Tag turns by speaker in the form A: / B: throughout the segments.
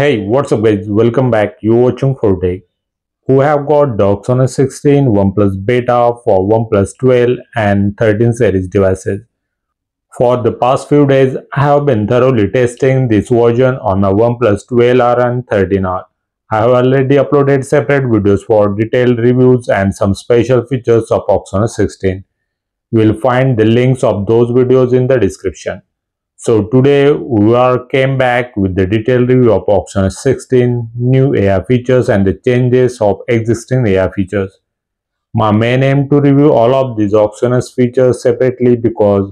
A: Hey, what's up guys? Welcome back. You're watching Forte. Who have got the OxygenOS 16, OnePlus Beta for OnePlus 12 and 13 series devices. For the past few days, I have been thoroughly testing this version on my OnePlus 12R and 13R. I have already uploaded separate videos for detailed reviews and some special features of OxygenOS 16. You will find the links of those videos in the description. So today we are came back with the detailed review of OxygenOS 16, new AI features and the changes of existing AI features. My main aim to review all of these OxygenOS features separately because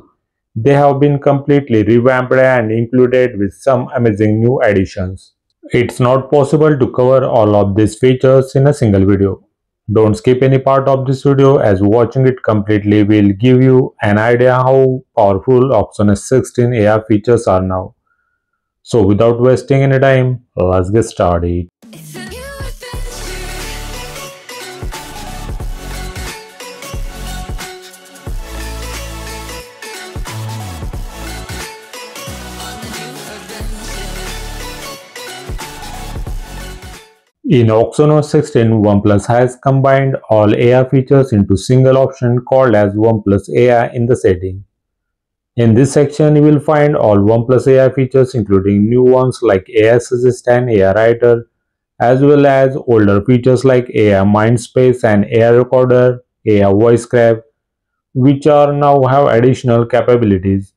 A: they have been completely revamped and included with some amazing new additions. It's not possible to cover all of these features in a single video. Don't skip any part of this video as watching it completely will give you an idea how powerful OxygenOS 16 AI features are now. So without wasting any time, let's get started. In OxygenOS 16, OnePlus has combined all AI features into single option called as OnePlus AI in the setting. In this section, you will find all OnePlus AI features including new ones like AI Assistant, AI Writer, as well as older features like AI Mindspace and AI Recorder, AI Voice Grab, which are now have additional capabilities.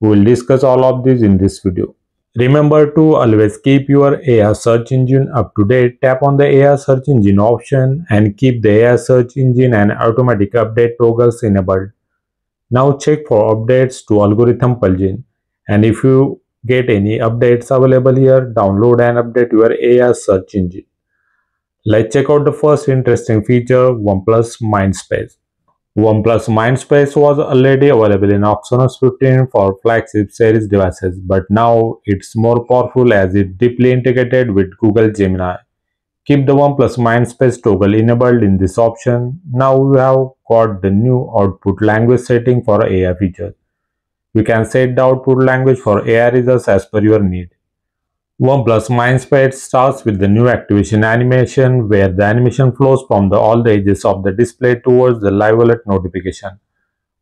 A: We will discuss all of these in this video. Remember to always keep your AI search engine up to date. Tap on the AI search engine option and keep the AI search engine and automatic update toggles enabled. Now check for updates to algorithm plugin. And if you get any updates available here, download and update your AI search engine. Let's check out the first interesting feature, OnePlus Mindspace. OnePlus Mindspace was already available in OxygenOS 15 for flagship series devices, but now it's more powerful as it's deeply integrated with Google Gemini. Keep the OnePlus Mindspace toggle enabled in this option. Now we have got the new output language setting for AI features. You can set the output language for AI results as per your need. OnePlus Mindspace starts with the new activation animation where the animation flows from the, all the edges of the display towards the live alert notification.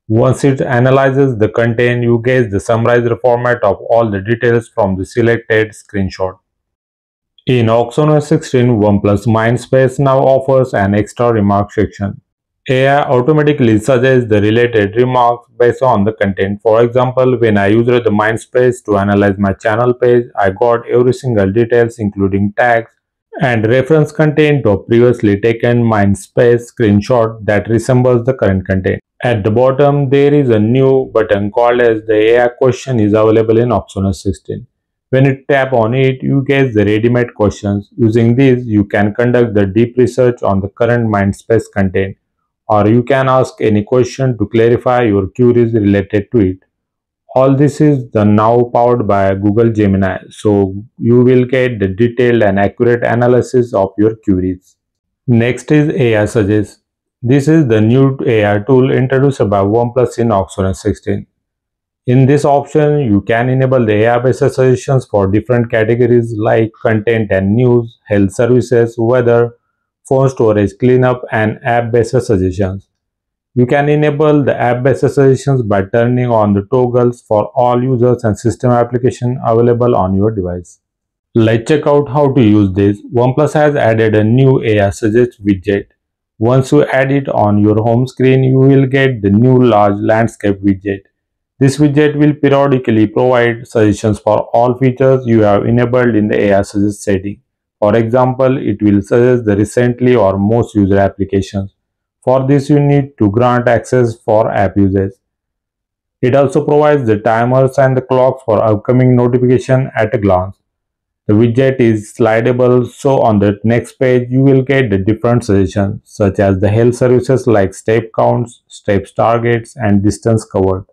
A: Once it analyzes the content, you get the summarized format of all the details from the selected screenshot. In OxygenOS 16, OnePlus Mindspace now offers an extra remark section. AI automatically suggests the related remarks based on the content. For example, when I used the Mindspace to analyze my channel page, I got every single details including tags and reference content of previously taken Mindspace screenshot that resembles the current content. At the bottom, there is a new button called as the AI question is available in OxygenOS 16. When you tap on it, you get the ready-made questions. Using these, you can conduct the deep research on the current Mindspace content or you can ask any question to clarify your queries related to it. All this is the now powered by Google Gemini, so you will get the detailed and accurate analysis of your queries. Next is AI Suggest. This is the new AI tool introduced by OnePlus in OxygenOS 16. In this option, you can enable the AI-based suggestions for different categories like content and news, health services, weather, phone storage cleanup and app-based suggestions. You can enable the app-based suggestions by turning on the toggles for all users and system applications available on your device. Let's check out how to use this. OnePlus has added a new AI Suggest widget. Once you add it on your home screen, you will get the new large landscape widget. This widget will periodically provide suggestions for all features you have enabled in the AI Suggest setting. For example, it will suggest the recently or most used applications. For this, you need to grant access for app usage. It also provides the timers and the clocks for upcoming notification at a glance. The widget is slidable, so on the next page, you will get the different suggestions, such as the health services like step counts, steps targets, and distance covered.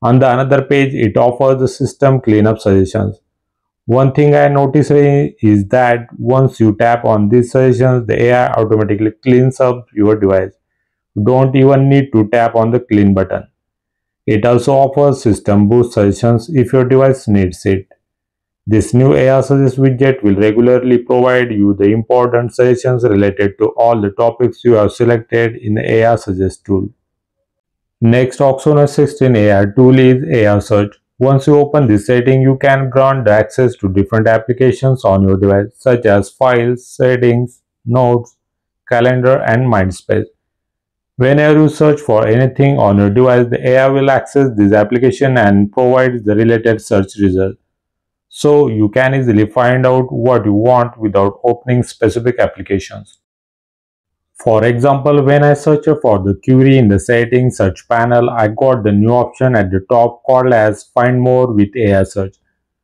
A: On the another page, it offers the system cleanup suggestions. One thing I noticed is that once you tap on these suggestions, the AI automatically cleans up your device. Don't even need to tap on the clean button. It also offers system boost suggestions if your device needs it. This new AI Suggest widget will regularly provide you the important suggestions related to all the topics you have selected in the AI Suggest tool. Next OxygenOS 16 AI tool is AI Search. Once you open this setting, you can grant access to different applications on your device such as files, settings, notes, calendar and Mindspace. Whenever you search for anything on your device, the AI will access this application and provides the related search result so you can easily find out what you want without opening specific applications. For example, when I searched for the query in the settings search panel, I got the new option at the top called as Find More with AI Search,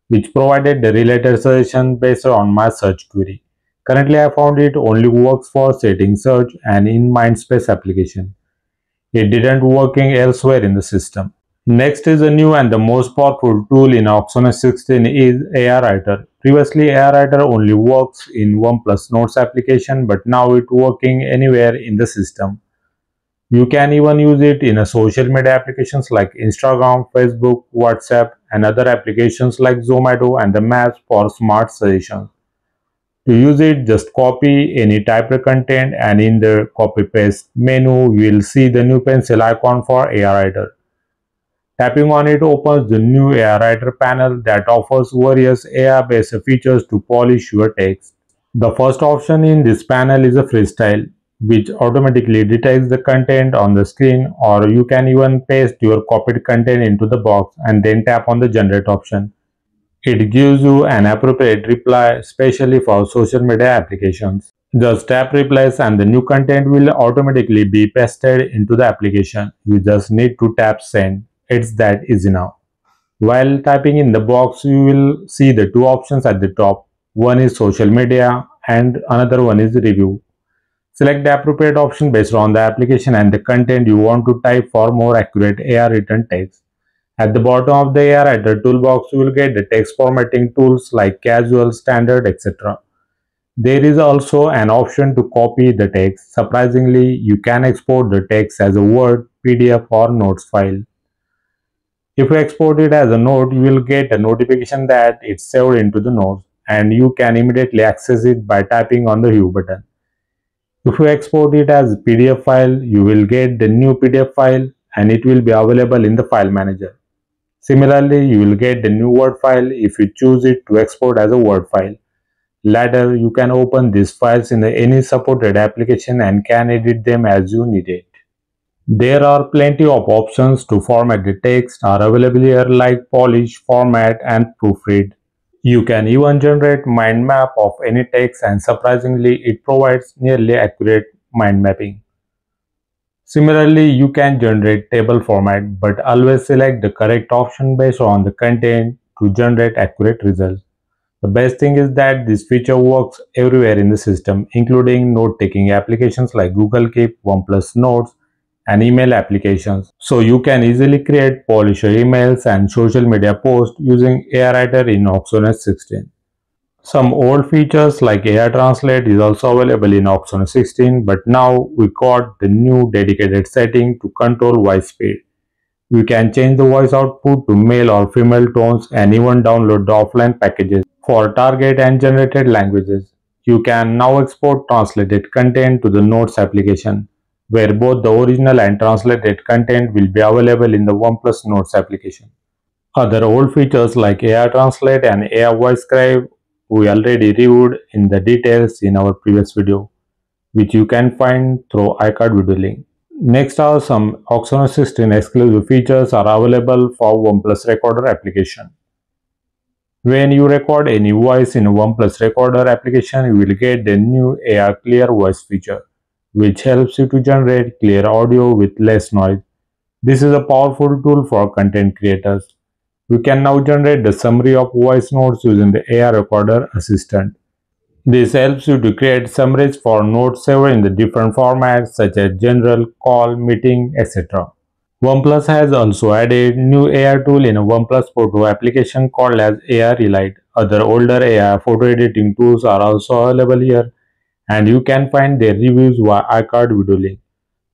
A: which provided the related suggestion based on my search query. Currently, I found it only works for setting search and in Mindspace application. It didn't working elsewhere in the system. Next is a new and the most powerful tool in OxygenOS 16 is AI Writer. Previously, AI Writer only works in OnePlus Notes application, but now it working anywhere in the system. You can even use it in a social media applications like Instagram, Facebook, WhatsApp, and other applications like Zomato and the Maps for smart suggestions. To use it, just copy any typed content and in the copy paste menu, you will see the new pencil icon for AI Writer. Tapping on it opens the new AI Writer panel that offers various AI-based features to polish your text. The first option in this panel is a freestyle, which automatically detects the content on the screen or you can even paste your copied content into the box and then tap on the generate option. It gives you an appropriate reply, especially for social media applications. Just tap replies and the new content will automatically be pasted into the application. You just need to tap send. It's that easy now. While typing in the box, you will see the two options at the top. One is social media and another one is review. Select the appropriate option based on the application and the content you want to type for more accurate AI written text. At the bottom of the AI Writer toolbox, you will get the text formatting tools like casual, standard, etc. There is also an option to copy the text. Surprisingly, you can export the text as a Word, PDF or Notes file. If you export it as a note, you will get a notification that it's saved into the notes and you can immediately access it by tapping on the view button. If you export it as a PDF file, you will get the new PDF file and it will be available in the file manager. Similarly, you will get the new Word file if you choose it to export as a Word file. Later, you can open these files in any supported application and can edit them as you need it. There are plenty of options to format the text are available here like polish, format and proofread. You can even generate mind map of any text and surprisingly it provides nearly accurate mind mapping. Similarly, you can generate table format but always select the correct option based on the content to generate accurate results. The best thing is that this feature works everywhere in the system including note-taking applications like Google Keep, OnePlus Notes, and email applications. So you can easily create polish emails and social media posts using AI Writer in OxygenOS 16. Some old features like AI Translate is also available in OxygenOS 16 but now we got the new dedicated setting to control voice speed. We can change the voice output to male or female tones and even download the offline packages for target and generated languages. You can now export translated content to the Notes application where both the original and translated content will be available in the OnePlus Notes application. Other old features like AI Translate and AI Voice Scribe we already reviewed in the details in our previous video, which you can find through iCard video link. Next are some OxygenOS 16 exclusive features are available for OnePlus Recorder application. When you record any voice in OnePlus Recorder application, you will get the new AI Clear Voice feature which helps you to generate clear audio with less noise. This is a powerful tool for content creators. You can now generate the summary of voice notes using the AI Recorder Assistant. This helps you to create summaries for notes saved in the different formats such as general, call, meeting, etc. OnePlus has also added new AI tool in a OnePlus Photo application called as AI Relight. Other older AI photo editing tools are also available here and you can find their reviews via iCard video link.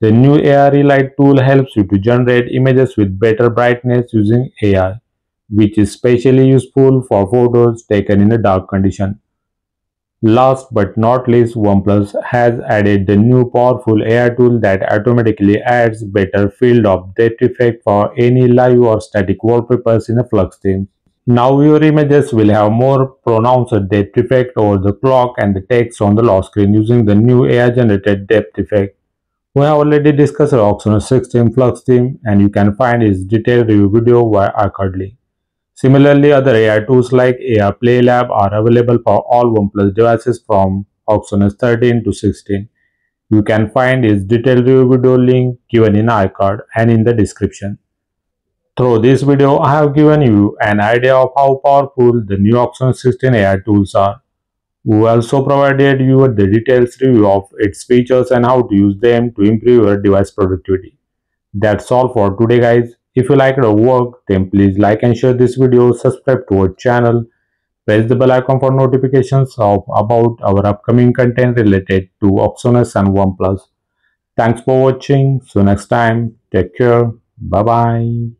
A: The new AI Relight tool helps you to generate images with better brightness using AI. which is especially useful for photos taken in a dark condition. Last but not least, OnePlus has added the new powerful AI tool that automatically adds better field of depth effect for any live or static wallpapers in a Flux theme. Now your images will have more pronounced depth effect over the clock and the text on the lock screen using the new AI generated depth effect. We have already discussed Oxygen 16 Flux theme and you can find its detailed review video via iCard link. Similarly, other AI tools like AI Play Lab are available for all OnePlus devices from Oxygen 13 to 16. You can find its detailed review video link given in iCard and in the description. Through this video, I have given you an idea of how powerful the new Oxygen 16 AI tools are. We also provided you with the details review of its features and how to use them to improve your device productivity. That's all for today guys. If you liked our work, then please like and share this video, subscribe to our channel, press the bell icon for notifications of about our upcoming content related to OxygenOS and OnePlus. Thanks for watching. See you next time. Take care. Bye bye.